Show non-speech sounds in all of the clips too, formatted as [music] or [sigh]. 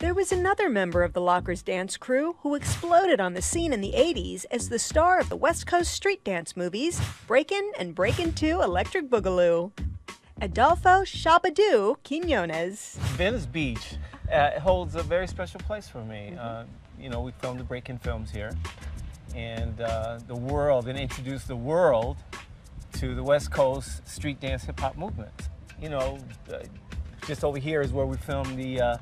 There was another member of the Lockers dance crew who exploded on the scene in the 80s as the star of the West Coast street dance movies Breakin' and Breakin' 2 Electric Boogaloo. Adolfo Shabba-Doo Quinones. Venice Beach uh, holds a very special place for me. Uh, you know, we filmed the Breakin' films here, and uh, the world, and introduced the world to the West Coast street dance hip hop movement. You know, uh, just over here is where we filmed the uh,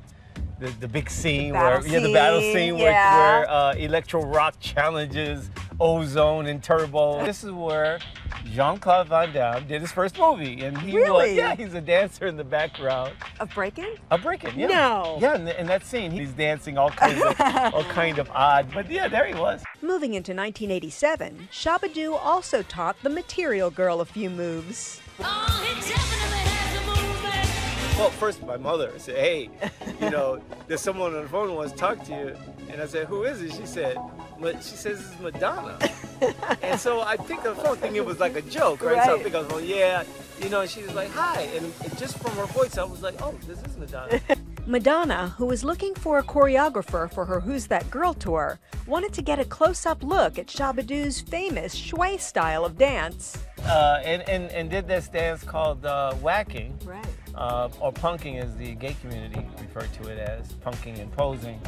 the, the big scene Battle where yeah the battle scene, scene where, where uh, electro rock challenges ozone and turbo. This is where jean-claude van damme did his first movie and he was yeah he's a dancer in the background. Of Breakin'? a breaking yeah. No. yeah in, in that scene he's dancing all kinds of [laughs] all kind of odd but yeah there he was. Moving into 1987, Shabba-Doo also taught the Material Girl a few moves. Well, first my mother said, "Hey, you know, there's someone on the phone who wants to talk to you," and I said, "Who is it?" She said, "Ma- "She says it's Madonna." [laughs] and so I think the phone thing, it was like a joke, right? So I Right. picked up the phone, yeah, you know, and she was like, "Hi," and and just from her voice, I was like, "Oh, this is Madonna." [laughs] Madonna, who was looking for a choreographer for her Who's That Girl tour, wanted to get a close up look at Shabba-Doo's famous Shui style of dance. uh, and, and and did this dance called uh, whacking. Right. uh, or punking as the gay community referred to it as, punking and posing.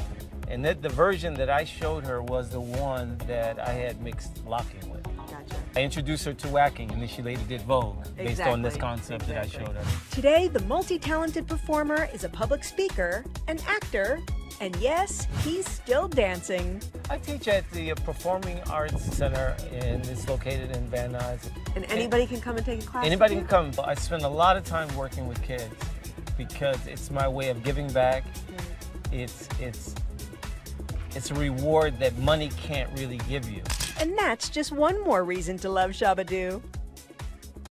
And that the version that I showed her was the one that I had mixed locking with. I introduced her to whacking, and then she later did Vogue based on this Exactly, concept that I showed her. Today, the multi talented performer is a public speaker, an actor, and yes, he's still dancing. I teach at the Performing Arts Center, and it's located in Van Nuys. And anybody can come and take a class. Anybody can come, but I spend a lot of time working with kids because it's my way of giving back. Mm-hmm. It's it's it's a reward that money can't really give you. And that's just one more reason to love Shabba-Doo.